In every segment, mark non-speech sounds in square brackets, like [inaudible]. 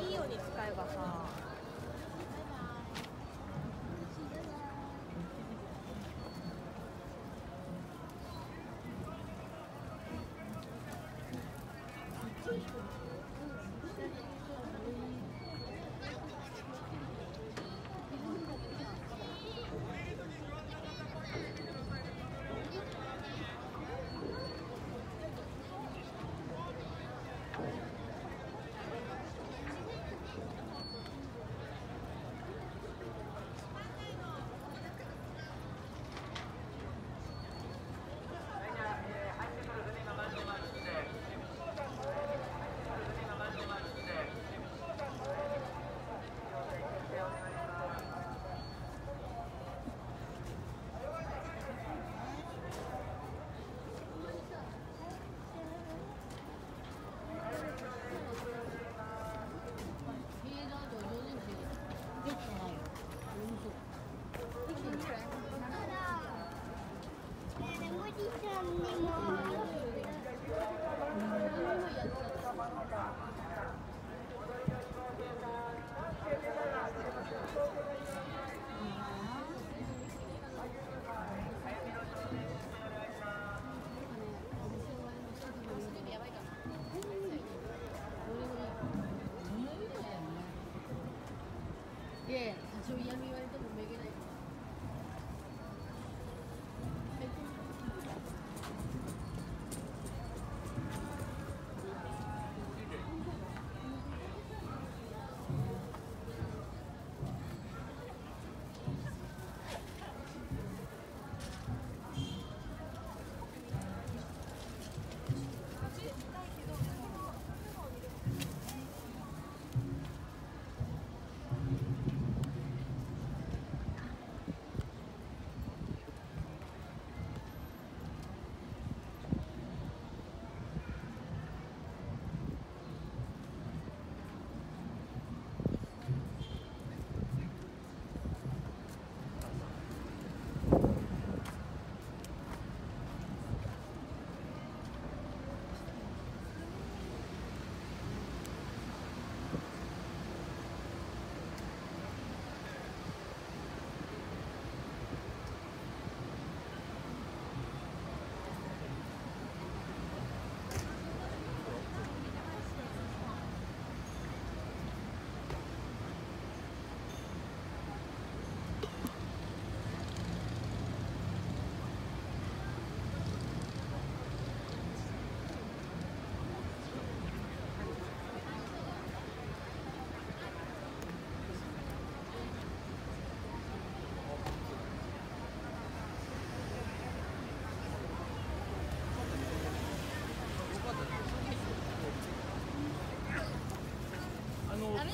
いいように使えばさ。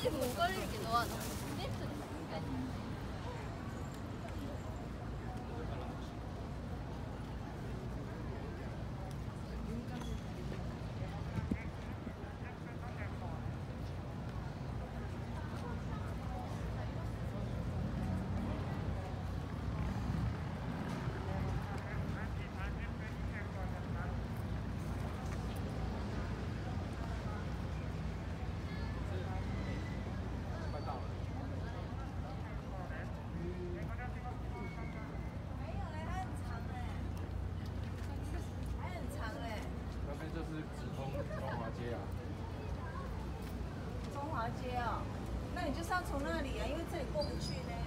빨리 못 걸리게 놓아놔. 华街啊、那你就是要从那里啊，因为这里过不去呢。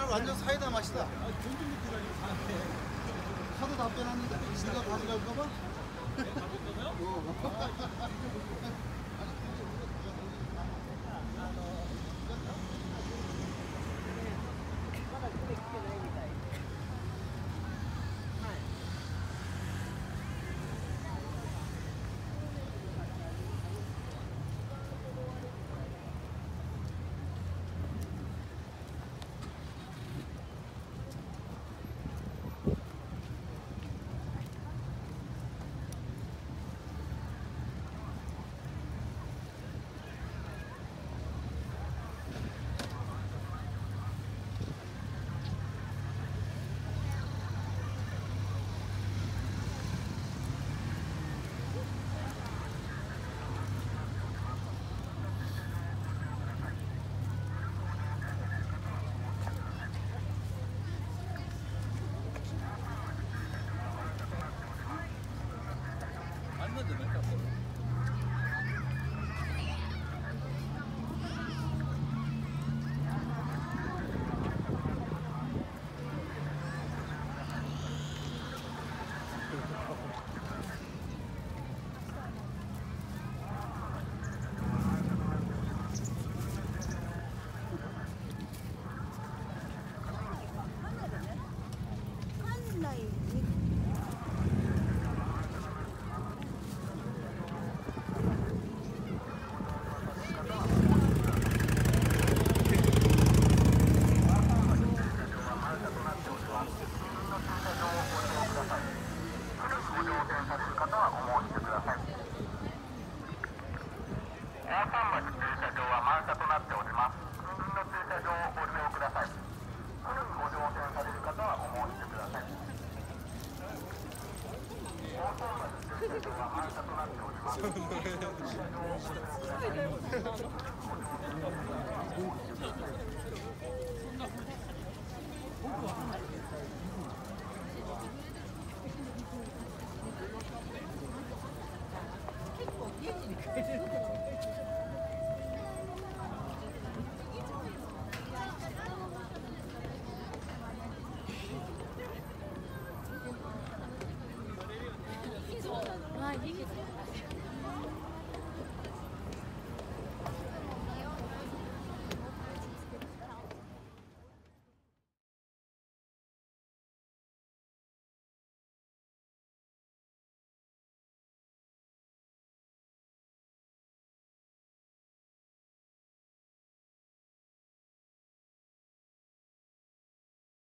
오늘 완전 사이다 맛이다. 하도 답변하는데 네가 가져갈까봐? [laughs] [laughs] [laughs] 結構元気に帰れるから。